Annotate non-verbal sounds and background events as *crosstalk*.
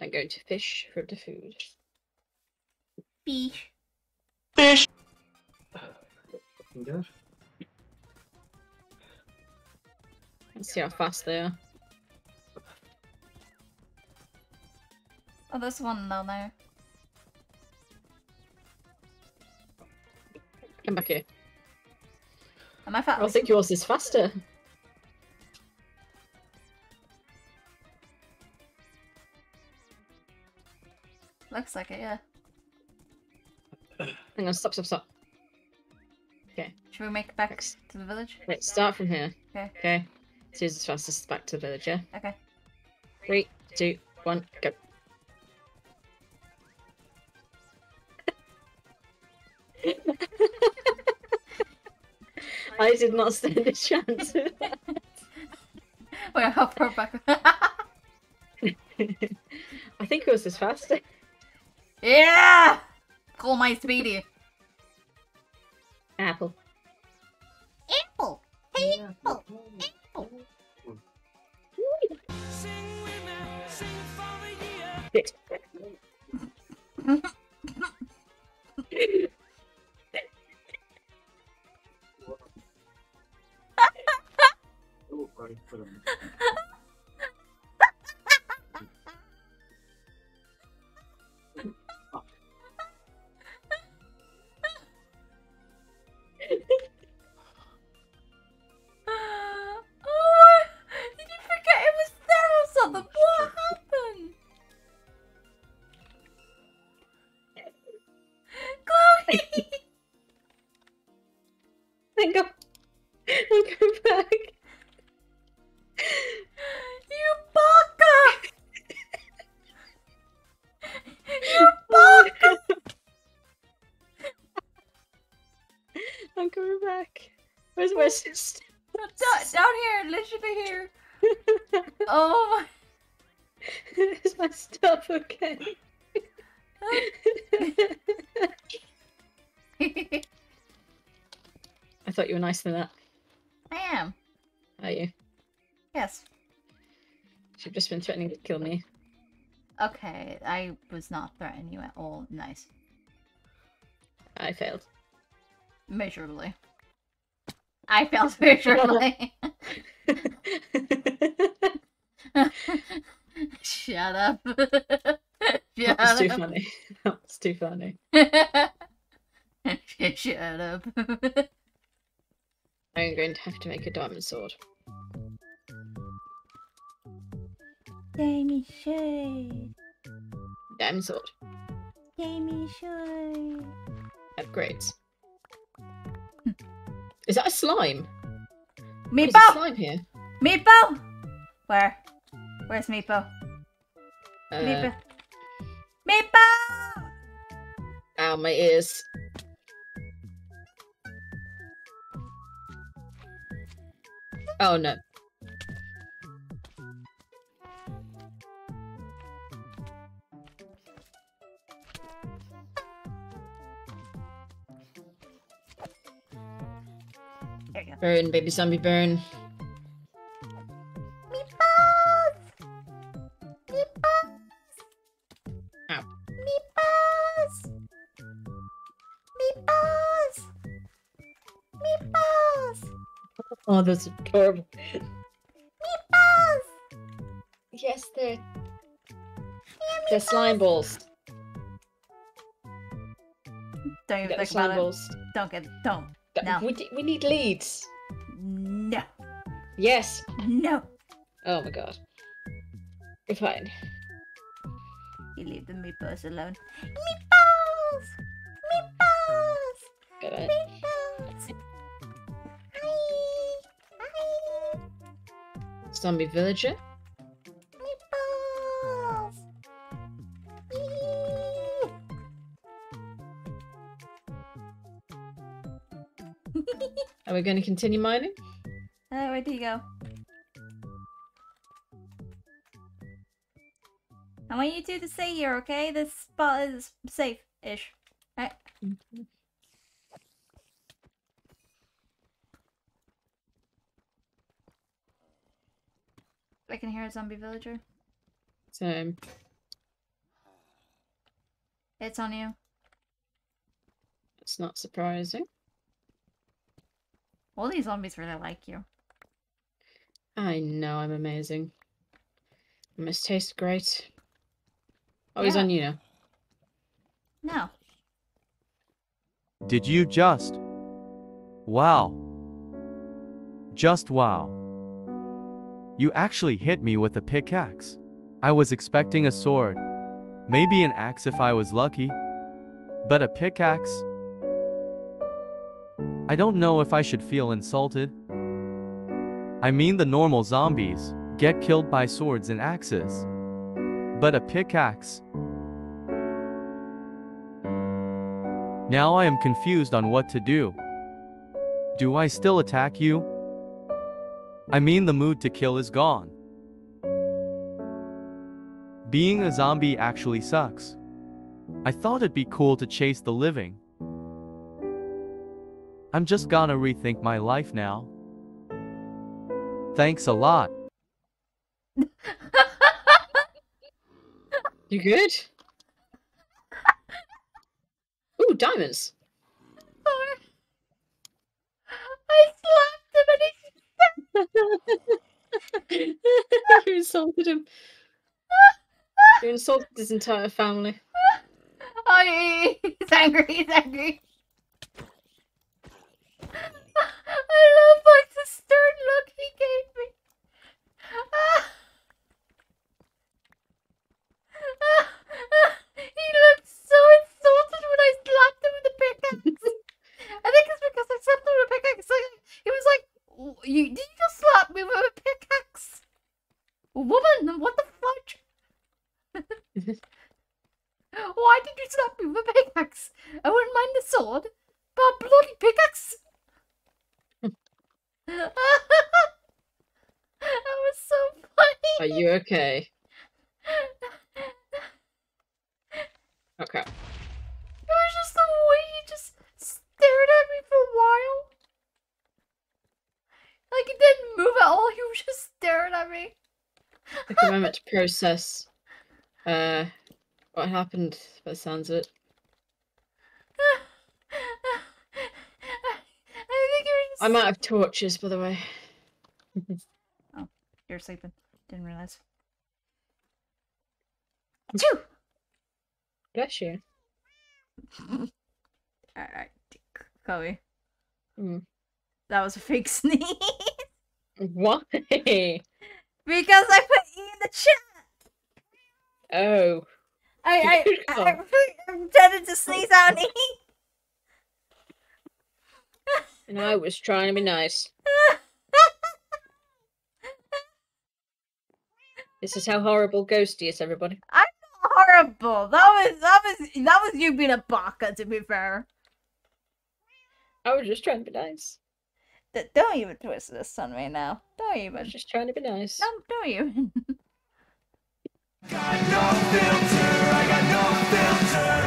I'm going to fish for the food. Fish. Fish. Good. Let's see how fast they are. Oh, there's one down there. Come back here. Am I fat? I think yours is faster. Looks like it, yeah. Hang on, stop, stop, stop. Okay. Should we make it back Thanks. to the village? Let's start from here. Okay. Okay. Sue's as fast as back to the village, yeah? Okay. Three, two, one, go. *laughs* I did not stand a chance. *laughs* Wait, how far back? *laughs* I think yours is faster. Yeah! Call my speedy. Apple. Apple. Apple. Apple. *laughs* Down, down here, literally here. *laughs* Oh Is my stuff okay? *laughs* I thought you were nicer than that. I am. Are you? Yes. You've just been threatening to kill me. Okay, I was not threatening you at all. Nice. I failed. Miserably. I failed *laughs* miserably. *laughs* Shut up. *laughs* Shut That was too up. funny. That was too funny. Shut up. I'm going to have to make a diamond sword. Jamie Shay. Diamond sword. Jamie Shay. Upgrades. Is that a slime? There's Meepo! slime here. Meepo! Where? Where's Meepo? Uh, Meepo. Meepo! ow, my ears. Oh no. Burn, baby zombie, burn. Meatballs! Meatballs! Ow. Meatballs! Meatballs! Meatballs! Oh, that's adorable. Meatballs! Yes, they're they're slime balls. Don't You even think slime about it. balls. Don't get don't. No. We, we need leads. No. Yes. No. Oh my god. We're fine. You leave the meatballs alone. Meatballs! Meatballs! Got it. Meatballs! Hi! Hi! Zombie villager. We going to continue mining? Uh, where do you go? I want you two to stay here, okay? This spot is safe-ish. Right? I can hear a zombie villager. Same. It's on you. It's not surprising. All these zombies really like you. I know I'm amazing. I must taste great. Oh, he's on you now. No. Did you just? Wow. Just wow. You actually hit me with a pickaxe. I was expecting a sword. Maybe an axe if I was lucky. But a pickaxe? I don't know if I should feel insulted. I mean, the normal zombies get killed by swords and axes. But a pickaxe? Now I am confused on what to do. Do I still attack you? I mean, the mood to kill is gone. Being a zombie actually sucks. I thought it'd be cool to chase the living. I'm just gonna rethink my life now. Thanks a lot. *laughs* You good? Ooh, diamonds. I slapped him and he *laughs* you insulted him. You insulted his entire family. *laughs* Oh, he's angry. He's angry. I love like the stern look he gave me. he looked so insulted when I slapped him with the pickaxe. I think it's because I slapped him with a pickaxe. Like, he was like, "W- "You did you just slap me with a pickaxe, woman? What the fudge?" *laughs* Why did you slap me with a pickaxe? I wouldn't mind the sword, but a bloody pickaxe. *laughs* that was so funny. Are you okay? Okay. It was just the way he just stared at me for a while. Like he didn't move at all. He was just staring at me. Took a moment to process uh, what happened by the sounds of it. I think you're I'm out of torches, by the way. *laughs* Oh, you're sleeping. Didn't realize. Achoo! Bless you. *laughs* Alright, Chloe. Mm. That was a fake *laughs* sneeze. Why? Because I put E in the chat. Oh. I, I. *laughs* I, *laughs* I pretended to sneeze out E. *laughs* And I was trying to be nice. This is how horrible Ghosty is, everybody. I'm not horrible. That was that was that was you being a baka. To be fair, I was just trying to be nice. D- don't even twist this on me now. Don't even. I even. was just trying to be nice. No, don't even. *laughs* Got no filter, I got no filter.